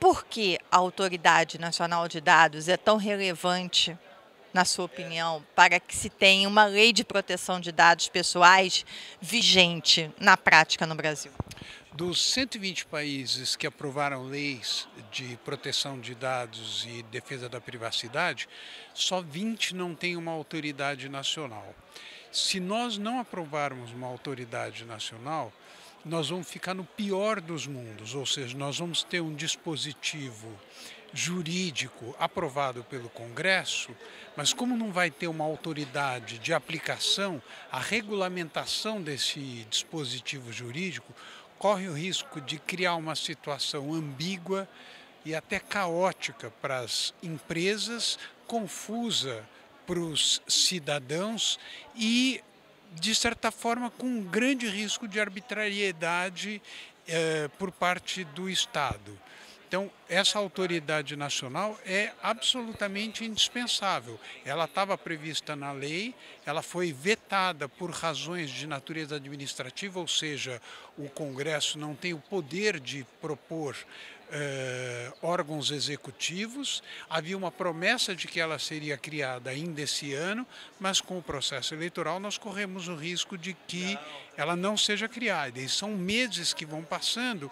por que a Autoridade Nacional de Dados é tão relevante, na sua opinião, para que se tenha uma lei de proteção de dados pessoais vigente na prática no Brasil? Dos 120 países que aprovaram leis de proteção de dados e defesa da privacidade, só 20 não têm uma autoridade nacional. Se nós não aprovarmos uma autoridade nacional, nós vamos ficar no pior dos mundos, ou seja, nós vamos ter um dispositivo jurídico aprovado pelo Congresso, mas como não vai ter uma autoridade de aplicação, a regulamentação desse dispositivo jurídico corre o risco de criar uma situação ambígua e até caótica para as empresas, confusa para os cidadãos e, de certa forma, com um grande risco de arbitrariedade eh, por parte do Estado. Então, essa autoridade nacional é absolutamente indispensável. Ela estava prevista na lei, ela foi vetada por razões de natureza administrativa, ou seja, o Congresso não tem o poder de propor eh, órgãos executivos. Havia uma promessa de que ela seria criada ainda esse ano, mas com o processo eleitoral nós corremos o risco de que ela não seja criada. E são meses que vão passando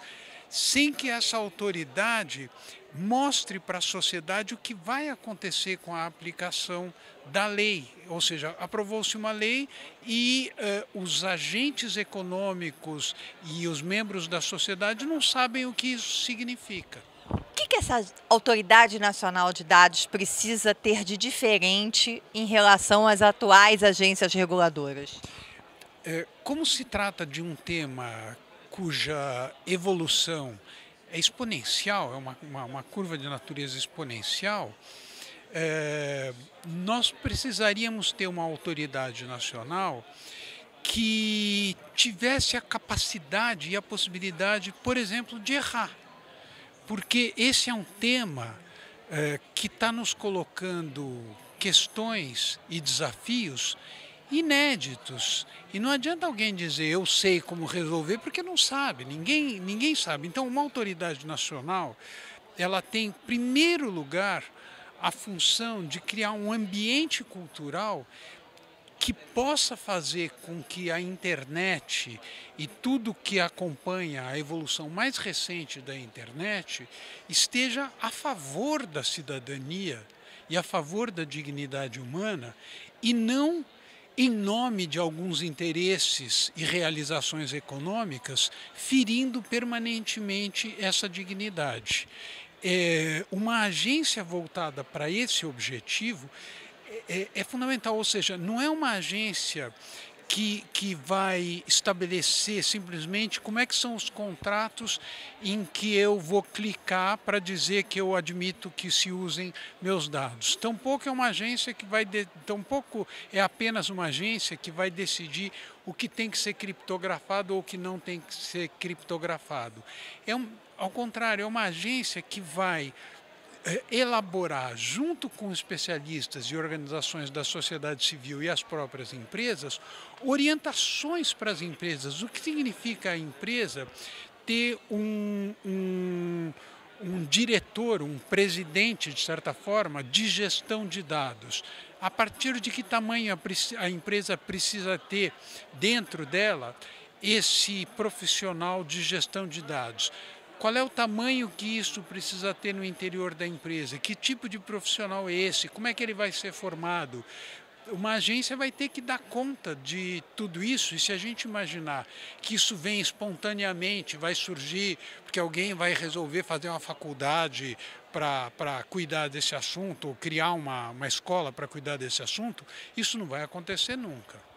sem que essa autoridade mostre para a sociedade o que vai acontecer com a aplicação da lei. Ou seja, aprovou-se uma lei e uh, os agentes econômicos e os membros da sociedade não sabem o que isso significa. O que, que essa Autoridade Nacional de Dados precisa ter de diferente em relação às atuais agências reguladoras? É, como se trata de um tema cuja evolução é exponencial, é uma, uma, uma curva de natureza exponencial, é, nós precisaríamos ter uma autoridade nacional que tivesse a capacidade e a possibilidade, por exemplo, de errar. Porque esse é um tema é, que está nos colocando questões e desafios inéditos. E não adianta alguém dizer eu sei como resolver, porque não sabe, ninguém, ninguém sabe. Então, uma autoridade nacional, ela tem, em primeiro lugar, a função de criar um ambiente cultural que possa fazer com que a internet e tudo que acompanha a evolução mais recente da internet esteja a favor da cidadania e a favor da dignidade humana e não em nome de alguns interesses e realizações econômicas, ferindo permanentemente essa dignidade. É, uma agência voltada para esse objetivo é, é, fundamental, ou seja, não é uma agência que, que vai estabelecer simplesmente como é que são os contratos em que eu vou clicar para dizer que eu admito que se usem meus dados. Tampouco é uma agência que vai, de, tampouco é apenas uma agência que vai decidir o que tem que ser criptografado ou o que não tem que ser criptografado. É um, ao contrário, é uma agência que vai elaborar, junto com especialistas e organizações da sociedade civil e as próprias empresas, orientações para as empresas. O que significa a empresa ter um, um, um diretor, um presidente, de certa forma, de gestão de dados. A partir de que tamanho a, a empresa precisa ter dentro dela esse profissional de gestão de dados? Qual é o tamanho que isso precisa ter no interior da empresa? Que tipo de profissional é esse? Como é que ele vai ser formado? Uma agência vai ter que dar conta de tudo isso, e se a gente imaginar que isso vem espontaneamente, vai surgir porque alguém vai resolver fazer uma faculdade para cuidar desse assunto, ou criar uma, uma escola para cuidar desse assunto, isso não vai acontecer nunca.